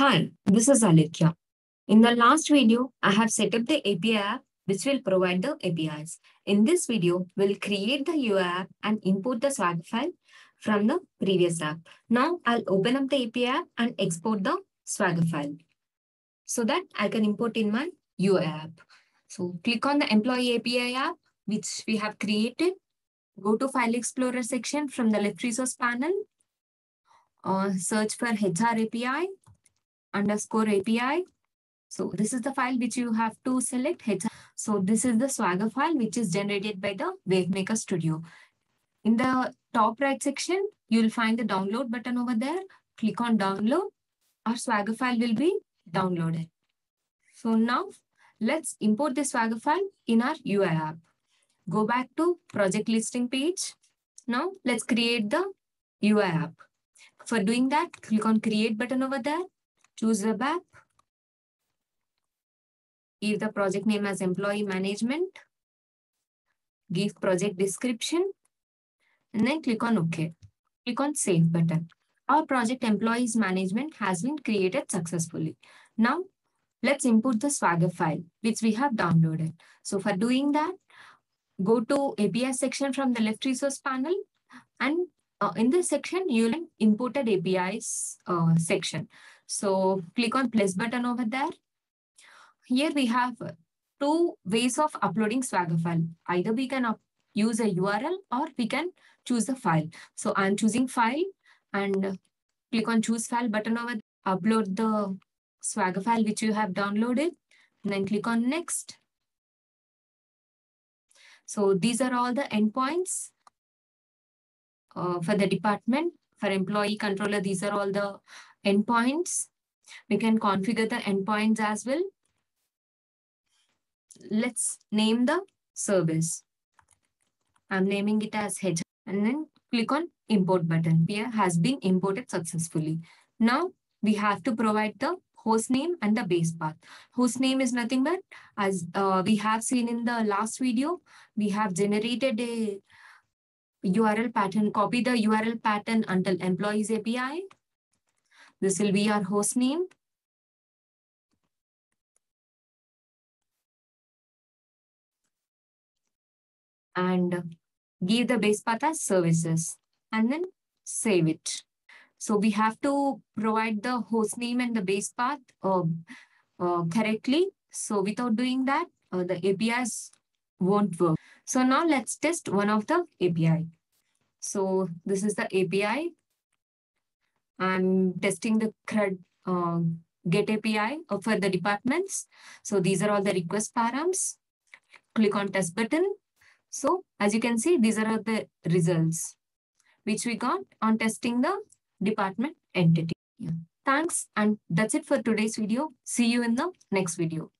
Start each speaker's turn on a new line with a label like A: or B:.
A: Hi, this is Alikya. In the last video, I have set up the API app which will provide the APIs. In this video, we'll create the UI app and import the Swagger file from the previous app. Now I'll open up the API app and export the Swagger file so that I can import in my UI app. So click on the Employee API app which we have created. Go to File Explorer section from the left resource panel. Uh, search for HR API underscore API. So this is the file which you have to select. So this is the Swagger file which is generated by the WaveMaker Studio. In the top right section, you will find the download button over there. Click on download. Our Swagger file will be downloaded. So now let's import the Swagger file in our UI app. Go back to project listing page. Now let's create the UI app. For doing that, click on create button over there choose web app, give the project name as employee management, give project description, and then click on OK. Click on save button. Our project employees management has been created successfully. Now, let's import the Swagger file, which we have downloaded. So for doing that, go to API section from the left resource panel and uh, in this section, you'll imported APIs uh, section. So click on plus button over there. Here we have two ways of uploading Swagger file. Either we can use a URL or we can choose a file. So I'm choosing file and click on choose file button over there. Upload the Swagger file which you have downloaded and then click on next. So these are all the endpoints uh, for the department. For employee controller, these are all the endpoints. We can configure the endpoints as well. Let's name the service. I'm naming it as HR and then click on import button. Here has been imported successfully. Now we have to provide the host name and the base path. Host name is nothing but as uh, we have seen in the last video, we have generated a URL pattern, copy the URL pattern until employees API this will be our host name. And give the base path as services and then save it. So we have to provide the host name and the base path uh, uh, correctly. So without doing that, uh, the APIs won't work. So now let's test one of the API. So this is the API I'm testing the CRUD uh, GET API for the departments. So these are all the request params. Click on test button. So as you can see, these are the results which we got on testing the department entity. Thanks. And that's it for today's video. See you in the next video.